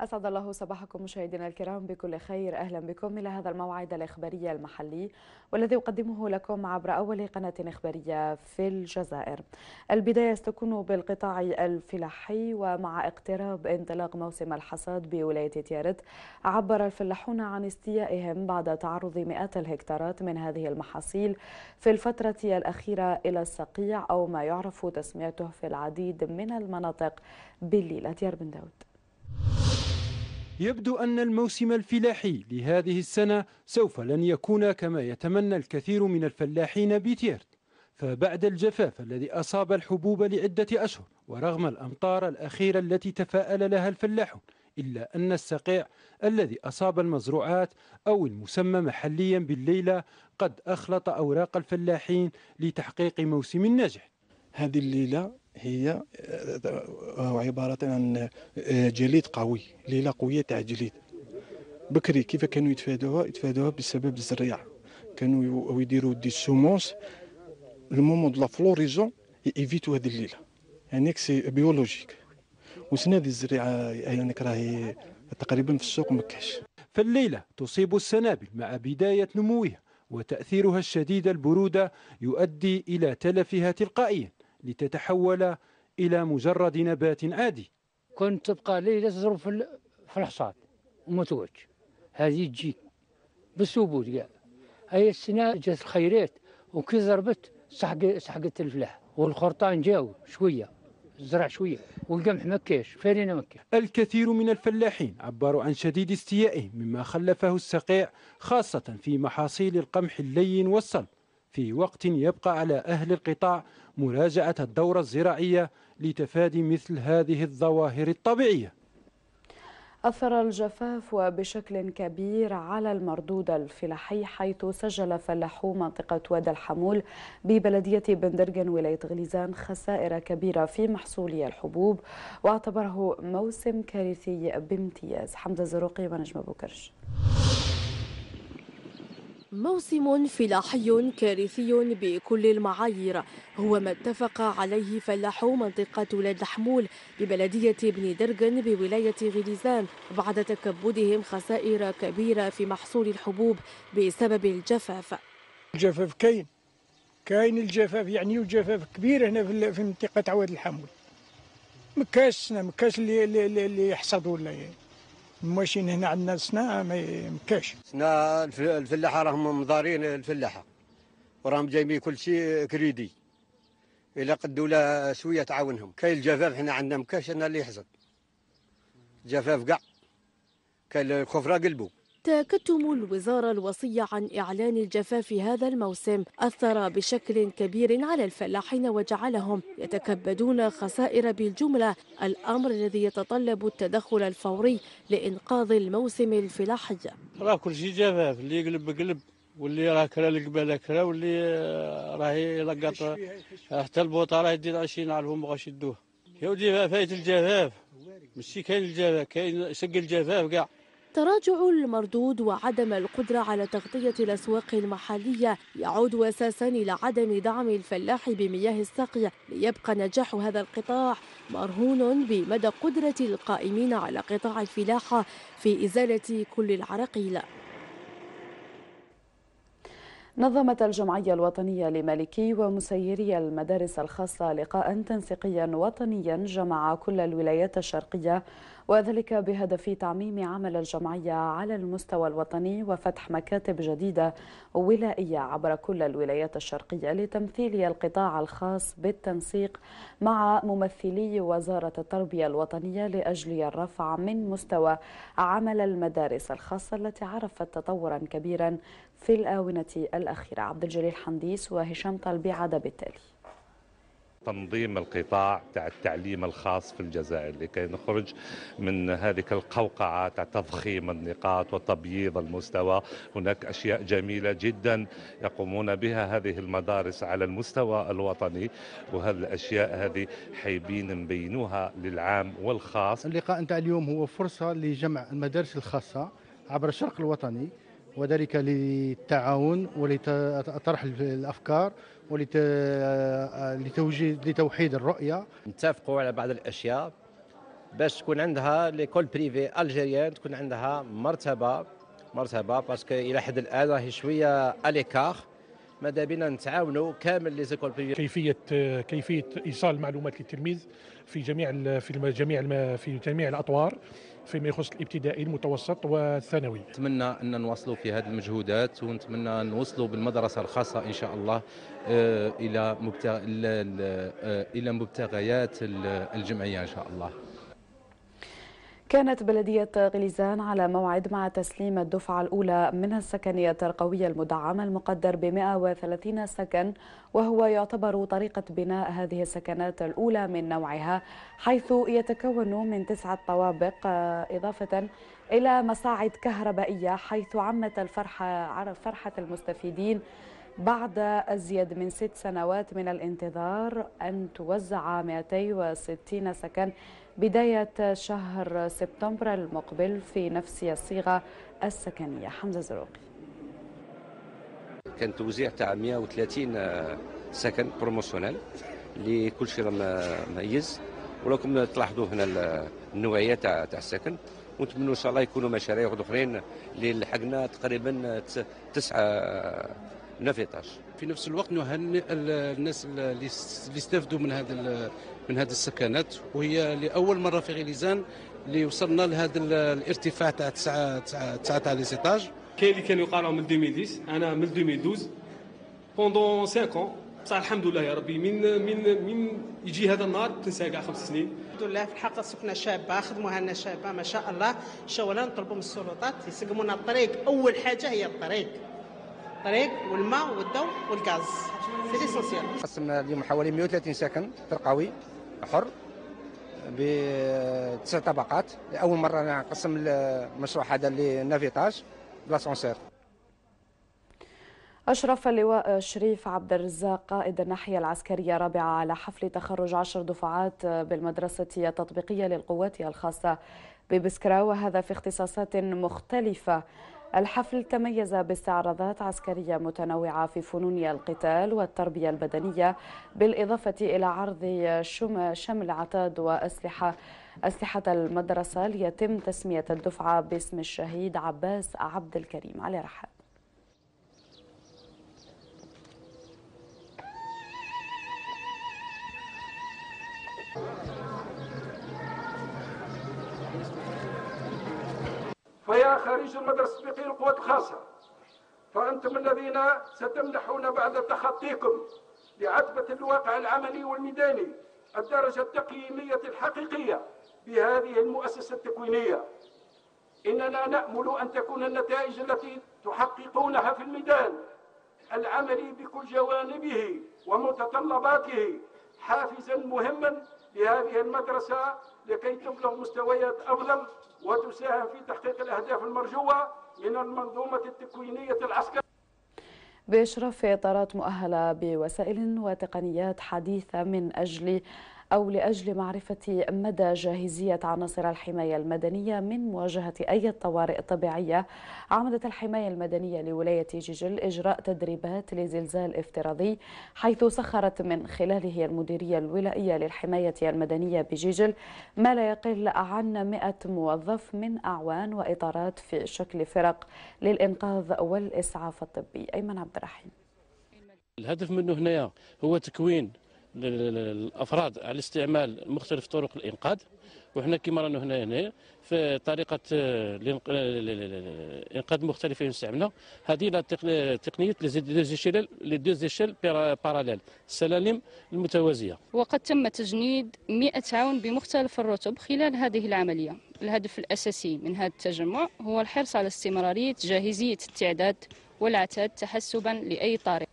أسعد الله صباحكم مشاهدينا الكرام بكل خير. أهلا بكم إلى هذا الموعد الإخباري المحلي والذي أقدمه لكم عبر أول قناة إخبارية في الجزائر. البداية ستكون بالقطاع الفلاحي ومع اقتراب انطلاق موسم الحصاد بولاية تيارت عبر الفلاحون عن استيائهم بعد تعرض مئات الهكتارات من هذه المحاصيل في الفترة الأخيرة إلى الصقيع أو ما يعرف تسميته في العديد من المناطق بالليلة ديار بن داود. يبدو أن الموسم الفلاحي لهذه السنة سوف لن يكون كما يتمنى الكثير من الفلاحين بتيرت فبعد الجفاف الذي أصاب الحبوب لعدة أشهر ورغم الأمطار الأخيرة التي تفاءل لها الفلاحون إلا أن السقيع الذي أصاب المزروعات أو المسمى محليا بالليلة قد أخلط أوراق الفلاحين لتحقيق موسم ناجح. هذه الليلة هي آه، عبارة عن آه، جليد قوي ليلة قوية تاع جليد. بكري كيف كانوا يتفادوها؟ يتفادوها بسبب الزريعة. كانوا يديروا دي سومونس المومون دو لا فلوريزون ايفيتو هذه الليلة. يعني سي بيولوجيك وسنا هذه الزريعة؟ يعني راهي تقريبا في السوق مكاش فالليلة تصيب السنابل مع بداية نموها وتأثيرها الشديد البرودة يؤدي إلى تلفها تلقائيا. لتتحول إلى مجرد نبات عادي كنت تبقى ليلة تضرب في الحصاد وما توج هذه تجي بالثبوت كاع. هي السنة جات الخيرات وكي ضربت سحق سحقت الفلاح والخرطان جاو شوية زرع شوية والقمح مكاش فارينا مكاش الكثير من الفلاحين عبروا عن شديد استيائهم مما خلفه السقيع خاصة في محاصيل القمح اللين والصلب. في وقت يبقى على أهل القطاع مراجعة الدورة الزراعية لتفادي مثل هذه الظواهر الطبيعية. أثر الجفاف وبشكل كبير على المردود الفلاحي حيث سجل فلاحو منطقة وادي الحمول ببلدية بندرجن ولاية غليزان خسائر كبيرة في محصولي الحبوب واعتبره موسم كارثي بامتياز. حمزة زروقي ونجم بوكرش موسم فلاحي كارثي بكل المعايير. هو ما اتفق عليه فلاحو منطقة ولاد الحمول ببلدية بني درجن بولاية غليزان بعد تكبدهم خسائر كبيرة في محصول الحبوب بسبب الجفاف. الجفاف كاين. كاين الجفاف يعني وجفاف كبير هنا في منطقة عواد الحمول. مكاش مكاش اللي, يحصدوا ولا يعني ماشيين هنا عندنا سنا ما مكاش سنا الفلاحة راهم مضارين الفلاحة. وراهم جايبين كل شيء كريدي. إلا قدوا له شوية تعاونهم. كاين الجفاف حنا عندنا مكاش أنا اللي يحصد. جفاف كاع كاين الخفرة قلبوا تكتم الوزارة الوصية عن إعلان الجفاف هذا الموسم. أثر بشكل كبير على الفلاحين وجعلهم يتكبدون خسائر بالجملة. الأمر الذي يتطلب التدخل الفوري لإنقاذ الموسم الفلاحي. راه كل شيء جفاف. اللي يقلب قلب واللي راه كرا القباله كرا واللي راه يلقط حتى البوطة راه يدير 20 عارفهم بغاش يدوه. يا ودي فايت الجفاف. ماشي كاين الجفاف كاين سق الجفاف كاع. تراجع المردود وعدم القدرة على تغطية الأسواق المحلية. يعود أساسا إلى عدم دعم الفلاح بمياه السقي ليبقى نجاح هذا القطاع مرهون بمدى قدرة القائمين على قطاع الفلاحة في إزالة كل العراقيل. نظمت الجمعية الوطنية لمالكي ومسيري المدارس الخاصة لقاء تنسيقيا وطنيا جمع كل الولايات الشرقية وذلك بهدف تعميم عمل الجمعية على المستوى الوطني وفتح مكاتب جديدة ولائية عبر كل الولايات الشرقية لتمثيل القطاع الخاص بالتنسيق مع ممثلي وزارة التربية الوطنية لأجل الرفع من مستوى عمل المدارس الخاصة التي عرفت تطورا كبيرا في الآونة الأخيرة. عبد الجليل حنديس وهشام طلبي عاد بالتالي تنظيم القطاع تاع التعليم الخاص في الجزائر لكي نخرج من هذه القوقعة تاع تضخيم النقاط وتبييض المستوى. هناك أشياء جميلة جدا يقومون بها هذه المدارس على المستوى الوطني وهذه الأشياء هذه حيبين نبينوها للعام والخاص. اللقاء نتاع اليوم هو فرصة لجمع المدارس الخاصة عبر الشرق الوطني وذلك للتعاون ولطرح الأفكار ولتوجيه لتوحيد الرؤية. نتفقوا على بعض الأشياء باش تكون عندها l'école privée algérienne تكون عندها مرتبه مرتبة باسكو إلى حد الآن راهي شوية اليكار ماذا بينا نتعاونوا كامل لي زيكول كيفية كيفية إيصال المعلومات للتلميذ في جميع في جميع في جميع الأطوار فيما يخص الإبتدائي المتوسط والثانوي. نتمنى أن نواصلوا في هذه المجهودات ونتمنى نوصلوا بالمدرسة الخاصة إن شاء الله آه، إلى إلى مبتغيات الجمعية إن شاء الله. كانت بلدية غليزان على موعد مع تسليم الدفعة الأولى من السكنية الترقوية المدعمة المقدر ب 130 سكن وهو يعتبر طريقة بناء هذه السكنات الأولى من نوعها حيث يتكون من تسعة طوابق إضافة إلى مصاعد كهربائية حيث عمت الفرحة فرحة المستفيدين بعد أزيد من ست سنوات من الانتظار أن توزع 260 سكن بداية شهر سبتمبر المقبل في نفس الصيغة السكنية. حمزة زروقي كان توزيع تاع 130 سكن بروموسيونيل لكل شيء مميز. ولكم تلاحظوا هنا النوعية تاع تاع السكن. ونتمنوا إن شاء الله يكونوا مشاريع أخرين اللي لحقنا تقريبا تسعة نافيتاج في نفس الوقت نهنئ الناس اللي استفدوا من هذا من هذه السكنات وهي لأول مرة في غليزان اللي وصلنا لهذا الارتفاع تاع 9 9 تاع لي سيتاج كاين اللي كانوا يقراو من 2010 أنا من 2012 بوندون 5 بصح الحمد لله يا ربي من من من يجي هذا النهار تنسى كاع خمس سنين. الحمد لله في الحق سكنه شابة خدموها لنا شابة ما شاء الله. شغله نطلبوا من السلطات يسقمونا الطريق. أول حاجة هي الطريق. الطريق والماء والضوء والغاز. c'est l'essentiel قسمنا اليوم حوالي 130 سكن ترقوي حر بتسع طبقات. لأول مرة نقسم المشروع هذا ل neuf étages ب l'ascenseur أشرف اللواء شريف عبد الرزاق قائد الناحية العسكرية الرابعة على حفل تخرج عشر دفعات بالمدرسة التطبيقية للقوات الخاصة ببسكرة وهذا في اختصاصات مختلفة. الحفل تميز باستعراضات عسكرية متنوعة في فنون القتال والتربية البدنية بالإضافة إلى عرض شمل عتاد وأسلحة أسلحة المدرسة ليتم تسمية الدفعة باسم الشهيد عباس عبد الكريم. علي رحاب فيا خريج المدرسة التطبيقية للقوات الخاصة. فأنتم الذين ستمنحون بعد تخطيكم لعتبة الواقع العملي والميداني الدرجة التقييمية الحقيقية بهذه المؤسسة التكوينية. إننا نأمل أن تكون النتائج التي تحققونها في الميدان العملي بكل جوانبه ومتطلباته حافزا مهما لهذه المدرسة لكي تبلغ مستويات أفضل وتساهم في تحقيق الأهداف المرجوة من المنظومة التكوينية العسكرية. بإشراف إطارات مؤهلة بوسائل وتقنيات حديثة من أجل أو لأجل معرفة مدى جاهزية عناصر الحماية المدنية من مواجهة أي طوارئ طبيعية عمدت الحماية المدنية لولاية جيجل إجراء تدريبات لزلزال افتراضي حيث سخرت من خلاله المديرية الولائية للحماية المدنية بجيجل ما لا يقل عن 100 موظف من أعوان وإطارات في شكل فرق للإنقاذ والإسعاف الطبي. أيمن عبد الرحيم. الهدف منه هنا هو تكوين الأفراد على استعمال مختلف طرق الإنقاذ. وحنا كما رانا هنا هنا في طريقة الانقاذ المختلفه اللي استعملنا هذه تقنية لي دو زيشيل باراليل السلالم المتوازية. وقد تم تجنيد 100 عون بمختلف الرتب خلال هذه العملية. الهدف الأساسي من هذا التجمع هو الحرص على استمرارية جاهزية التعداد والعتاد تحسبا لأي طارئ.